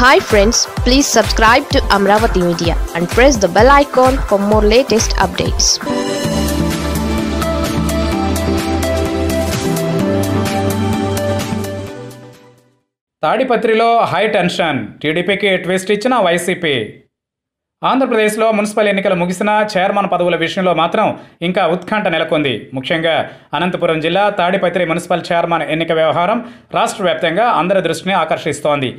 Hi friends please subscribe to Amaravati media and press the bell icon for more latest updates తాడిపత్రిలో high tension టీడీపీకి twist ఇచ్చిన వైసీపీ. ఆంధ్రప్రదేశ్లో municipal ఎన్నికలు ముగిసిన chairman పదవుల విషయంలో మాత్రం ఇంకా ఉత్కంఠ నెలకొంది. ముఖ్యంగా అనంతపురం జిల్లా తాడిపత్రి మున్సిపల్ చైర్మన్ ఎన్నిక వ్యవహారం రాష్ట్ర వ్యాప్తంగా అందరి దృష్టిని ఆకర్షిస్తోంది.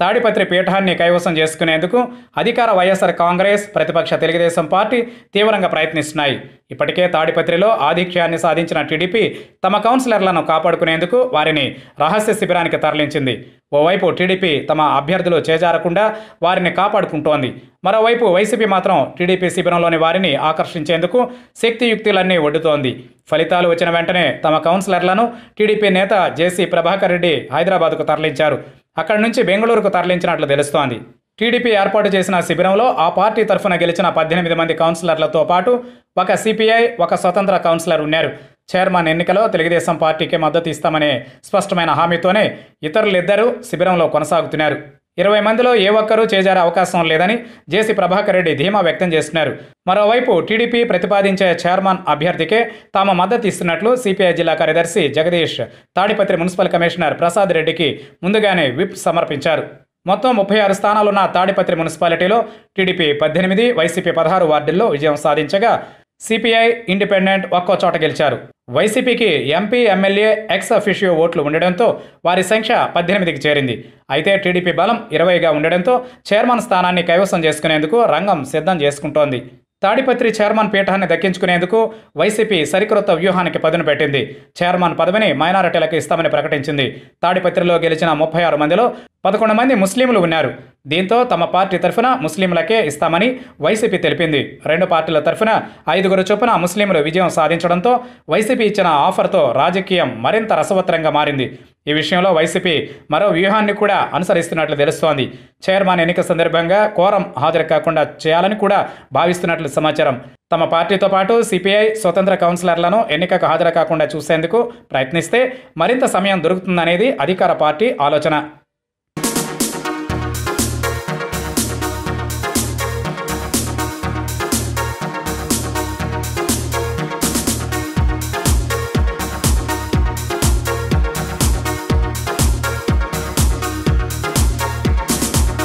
తాడిపత్రి పీఠాన్ని కైవసం చేసుకునేందుకు అధికార వైఎస్ఆర్ కాంగ్రెస్ ప్రతిపక్ష తెలుగుదేశం పార్టీ తీవ్రంగా ప్రయత్నిస్తున్నాయి. ఇప్పటికే తాడిపత్రిలో ఆధిక్యాన్ని సాధించిన టీడీపీ తమ కౌన్సిలర్లను కాపాడుకునేందుకు వారిని రహస్య శిబిరానికి తరలించింది. ఓవైపు టీడీపీ తమ అభ్యర్థులు చేజారకుండా వారిని కాపాడుకుంటోంది. మరోవైపు వైసీపీ మాత్రం టీడీపీ శిబిరంలోని వారిని ఆకర్షించేందుకు శక్తియుక్తులన్నీ ఒడ్డుతోంది. ఫలితాలు వచ్చిన వెంటనే తమ కౌన్సిలర్లను టీడీపీ నేత జేసీ ప్రభాకర్ రెడ్డి హైదరాబాద్కు తరలించారు. అక్కడి నుంచి బెంగళూరుకు తరలించినట్లు తెలుస్తోంది. టీడీపీ ఏర్పాటు చేసిన శిబిరంలో ఆ పార్టీ తరఫున గెలిచిన పద్దెనిమిది మంది కౌన్సిలర్లతో పాటు ఒక సిపిఐ ఒక స్వతంత్ర కౌన్సిలర్ ఉన్నారు. చైర్మన్ ఎన్నికలో తెలుగుదేశం పార్టీకి మద్దతు ఇస్తామనే స్పష్టమైన హామీతోనే ఇతరులిద్దరూ శిబిరంలో కొనసాగుతున్నారు. ఇరవై మందిలో ఏ ఒక్కరూ చేజారే అవకాశం లేదని జేసీ ప్రభాకర్ రెడ్డి ధీమా వ్యక్తం చేస్తున్నారు. మరోవైపు టీడీపీ ప్రతిపాదించే చైర్మన్ అభ్యర్థికే తాము మద్దతు ఇస్తున్నట్లు సిపిఐ జిల్లా కార్యదర్శి జగదీష్ తాడిపత్రి మున్సిపల్ కమిషనర్ ప్రసాద్ రెడ్డికి ముందుగానే విప్ సమర్పించారు. మొత్తం ముప్పై ఆరు స్థానాలున్న తాడిపత్రి మున్సిపాలిటీలో టీడీపీ పద్దెనిమిది వైసీపీ పదహారు వార్డుల్లో విజయం సాధించగా సిపిఐ ఇండిపెండెంట్ ఒక్కో చోట గెలిచారు. వైసీపీకి ఎంపీ ఎమ్మెల్యే ఎక్స్ అఫిషియో ఓట్లు ఉండడంతో వారి సంఖ్య పద్దెనిమిదికి చేరింది. అయితే టీడీపీ బలం ఇరవైగా ఉండడంతో చైర్మన్ స్థానాన్ని కైవసం చేసుకునేందుకు రంగం సిద్ధం చేసుకుంటోంది. తాడిపత్రి చైర్మన్ పీఠాన్ని దక్కించుకునేందుకు వైసీపీ సరికొత్త వ్యూహానికి పదును పెట్టింది. చైర్మన్ పదవిని మైనారిటీలకు ఇస్తామని ప్రకటించింది. తాడిపత్రిలో గెలిచిన ముప్పై ఆరు మందిలో పదకొండు మంది ముస్లింలు ఉన్నారు. దీంతో తమ పార్టీ తరఫున ముస్లింలకే ఇస్తామని వైసీపీ తెలిపింది. రెండు పార్టీల తరఫున ఐదుగురు చొప్పున ముస్లింలు విజయం సాధించడంతో వైసీపీ ఇచ్చిన ఆఫర్తో రాజకీయం మరింత రసవత్తరంగా మారింది. ఈ విషయంలో వైసీపీ మరో వ్యూహాన్ని కూడా అనుసరిస్తున్నట్లు తెలుస్తోంది. చైర్మన్ ఎన్నిక సందర్భంగా కోరం హాజరు కాకుండా చేయాలని కూడా భావిస్తున్నట్లు సమాచారం. తమ పార్టీతో పాటు సిపిఐ స్వతంత్ర కౌన్సిలర్లను ఎన్నికకు హాజరు కాకుండా చూసేందుకు ప్రయత్నిస్తే మరింత సమయం దొరుకుతుందనేది అధికార పార్టీ ఆలోచన.